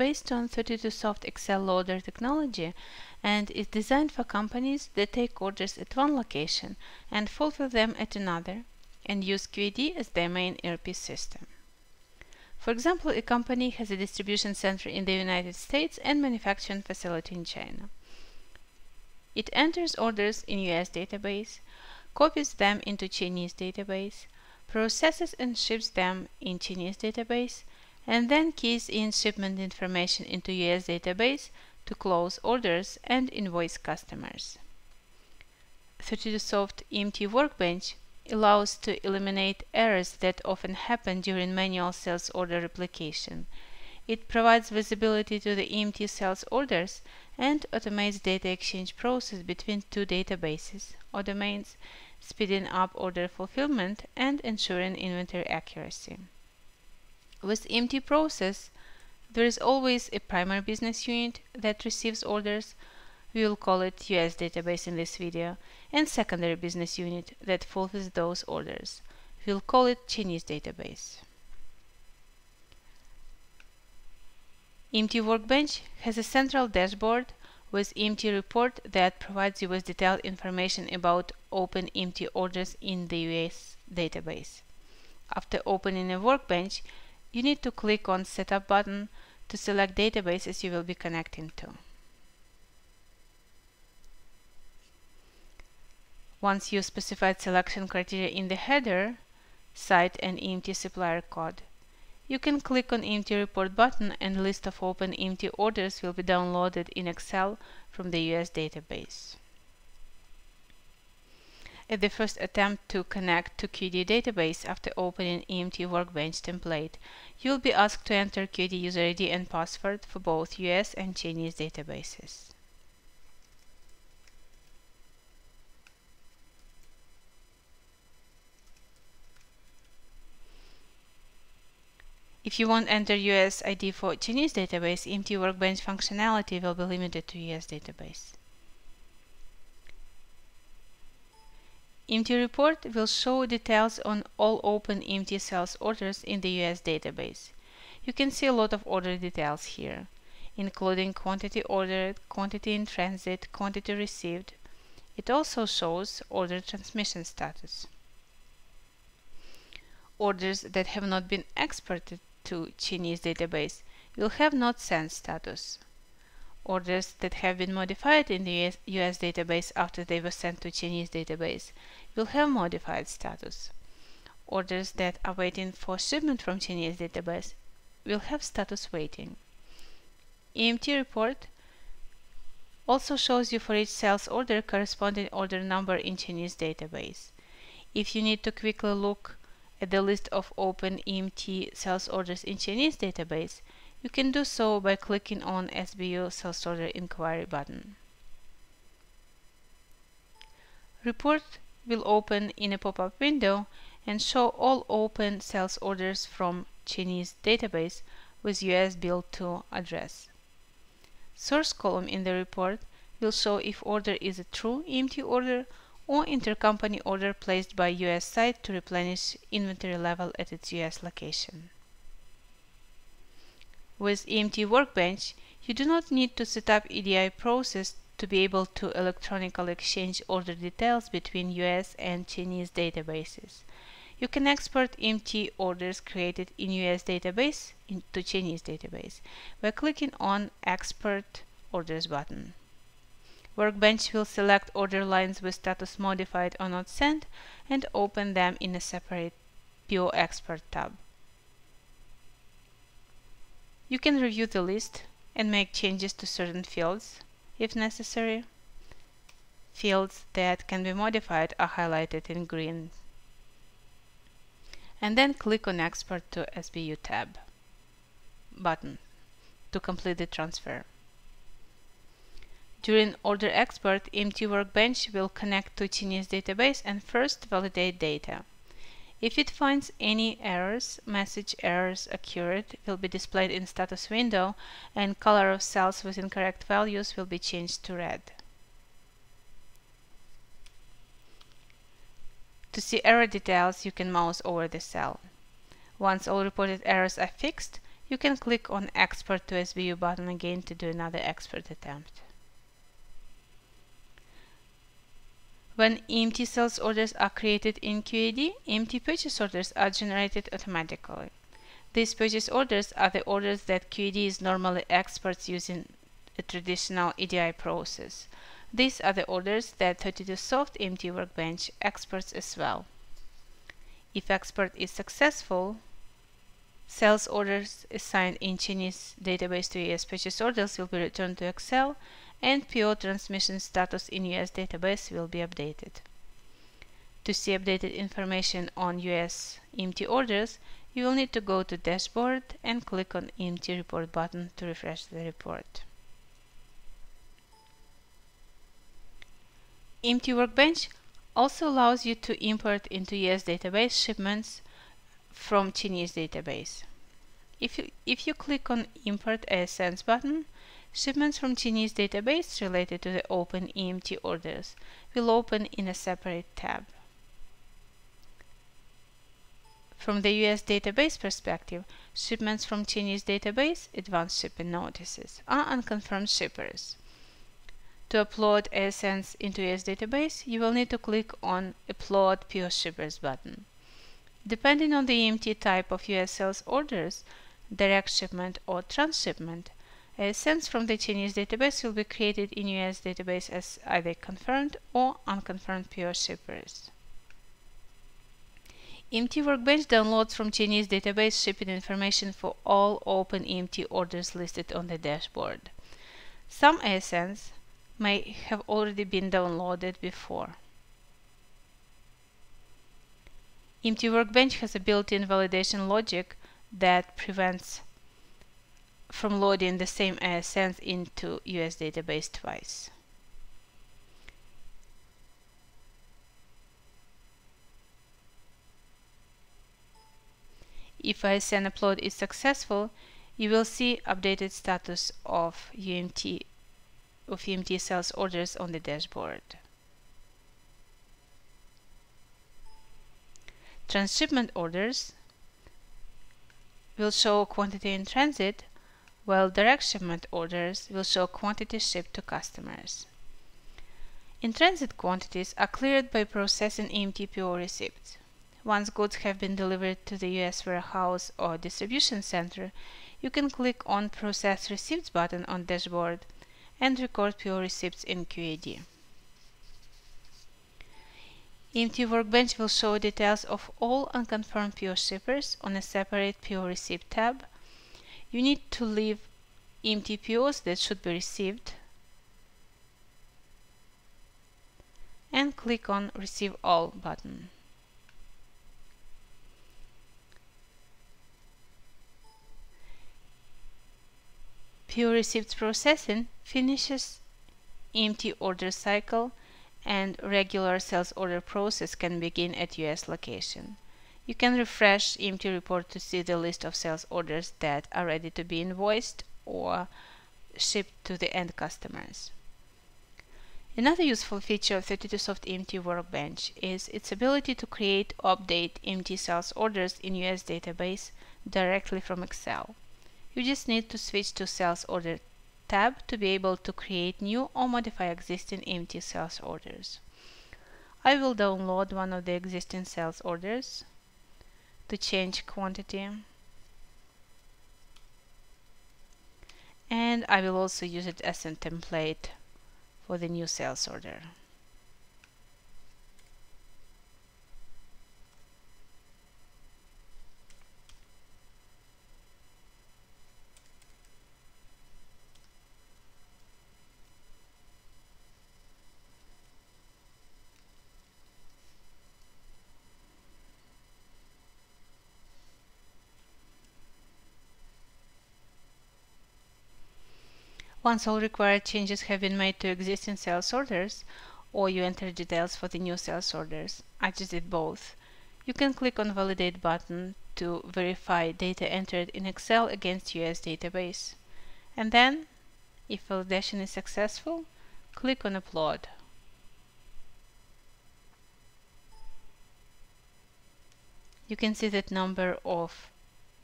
based on 32Soft Excel Loader technology and is designed for companies that take orders at one location and fulfill them at another and use QAD as their main ERP system. For example, a company has a distribution center in the United States and manufacturing facility in China. It enters orders in US database, copies them into Chinese database, processes and ships them in Chinese database, and then keys in shipment information into US database to close orders and invoice customers. 32Soft EMT Workbench allows to eliminate errors that often happen during manual sales order replication. It provides visibility to the EMT sales orders and automates data exchange process between two databases or domains speeding up order fulfillment and ensuring inventory accuracy. With EMT process, there is always a primary business unit that receives orders, we will call it US database in this video, and secondary business unit that fulfills those orders. We'll call it Chinese database. EMT Workbench has a central dashboard with EMT report that provides you with detailed information about open EMT orders in the US database. After opening a workbench, you need to click on Setup button to select databases you will be connecting to. Once you specified selection criteria in the header, site and EMT supplier code. You can click on EMT report button and list of open EMT orders will be downloaded in Excel from the US database. At the first attempt to connect to QAD database after opening EMT Workbench template, you will be asked to enter QAD user ID and password for both US and Chinese databases. If you won't enter US ID for Chinese database, EMT Workbench functionality will be limited to US database. EMT report will show details on all open EMT sales orders in the US database. You can see a lot of order details here, including quantity ordered, quantity in transit, quantity received. It also shows order transmission status. Orders that have not been exported to Chinese database will have not sent status. Orders that have been modified in the US, US database after they were sent to Chinese database will have modified status. Orders that are waiting for shipment from Chinese database will have status waiting. EMT report also shows you for each sales order corresponding order number in Chinese database. If you need to quickly look at the list of open EMT sales orders in Chinese database, you can do so by clicking on SBU Sales Order Inquiry button. Report will open in a pop-up window and show all open sales orders from Chinese database with US bill to address. Source column in the report will show if order is a true EMT order or intercompany order placed by US site to replenish inventory level at its US location. With EMT Workbench, you do not need to set up EDI process to be able to electronically exchange order details between US and Chinese databases. You can export EMT orders created in US database into Chinese database by clicking on Export Orders button. Workbench will select order lines with status modified or not sent and open them in a separate PO Export tab. You can review the list and make changes to certain fields if necessary. Fields that can be modified are highlighted in green. And then click on Export to SBU tab button to complete the transfer. During order export, EMT Workbench will connect to Chinese database and first validate data. If it finds any errors, message errors occurred will be displayed in status window and color of cells with incorrect values will be changed to red. To see error details, you can mouse over the cell. Once all reported errors are fixed, you can click on Export to SBU button again to do another export attempt. When EMT sales orders are created in QAD, EMT purchase orders are generated automatically. These purchase orders are the orders that QAD is normally exports using a traditional EDI process. These are the orders that 32Soft EMT workbench exports as well. If export is successful, sales orders assigned in Chinese database to US purchase orders will be returned to Excel and PO transmission status in US database will be updated. To see updated information on US EMT orders, you will need to go to Dashboard and click on EMT Report button to refresh the report. EMT Workbench also allows you to import into US database shipments from Chinese database. If you, if you click on Import ASNs button, shipments from Chinese database related to the open EMT orders will open in a separate tab. From the US database perspective, shipments from Chinese database, advanced shipping notices, are unconfirmed shippers. To upload ASNs into US database, you will need to click on Upload PO Shippers button. Depending on the EMT type of US sales orders, direct shipment or transshipment, ASNs from the Chinese database will be created in US database as either confirmed or unconfirmed PO shippers. EMT Workbench downloads from Chinese database shipping information for all open EMT orders listed on the dashboard. Some ASNs may have already been downloaded before. EMT Workbench has a built-in validation logic that prevents from loading the same uh, ASNs into US database twice. If ASN upload is successful, you will see updated status of UMT of EMT sales orders on the dashboard. Transshipment orders will show quantity in transit, while direct shipment orders will show quantity shipped to customers. In-transit quantities are cleared by processing EMTPO receipts. Once goods have been delivered to the US warehouse or distribution center, you can click on Process Receipts button on dashboard and record PO receipts in QAD. EMT Workbench will show details of all unconfirmed PO shippers on a separate PO receipt tab. You need to leave EMT POs that should be received and click on Receive All button. PO receipts processing finishes EMT order cycle and regular sales order process can begin at US location. You can refresh EMT report to see the list of sales orders that are ready to be invoiced or shipped to the end customers. Another useful feature of 32Soft EMT Workbench is its ability to create update EMT sales orders in US database directly from Excel. You just need to switch to Sales Order tab to be able to create new or modify existing EMT sales orders. I will download one of the existing sales orders to change quantity and I will also use it as a template for the new sales order. Once all required changes have been made to existing sales orders, or you enter details for the new sales orders, I just did both, you can click on Validate button to verify data entered in Excel against US database. And then, if validation is successful, click on Upload. You can see that number of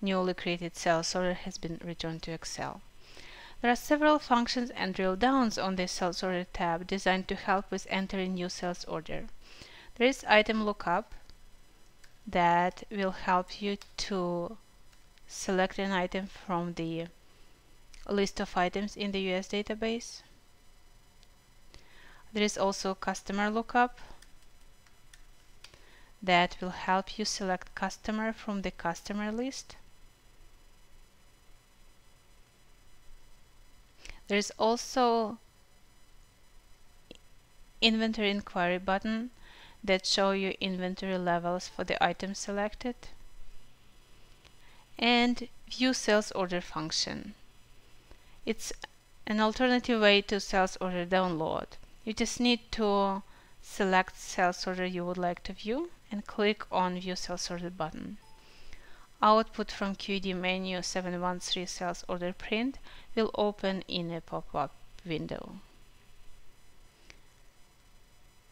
newly created sales order has been returned to Excel. There are several functions and drill downs on the sales order tab designed to help with entering new sales order. There is item lookup that will help you to select an item from the list of items in the US database. There is also customer lookup that will help you select customer from the customer list. There is also inventory inquiry button that show you inventory levels for the item selected and view sales order function. It's an alternative way to sales order download. You just need to select sales order you would like to view and click on view sales order button. Output from QAD menu 713 sales order print will open in a pop-up window.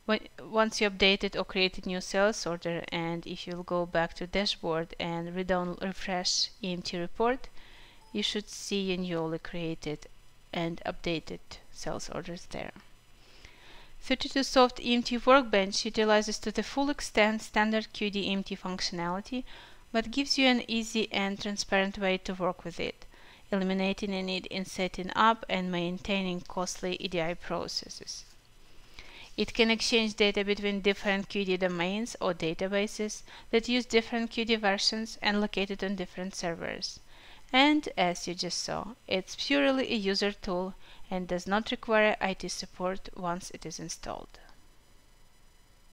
Once you updated or created new sales order and if you'll go back to dashboard and redown refresh EMT report, you should see a newly created and updated sales orders there. 32Soft EMT Workbench utilizes to the full extent standard QAD EMT functionality, but gives you an easy and transparent way to work with it, eliminating a need in setting up and maintaining costly EDI processes. It can exchange data between different QAD domains or databases that use different QAD versions and located on different servers. And as you just saw, it's purely a user tool and does not require IT support once it is installed.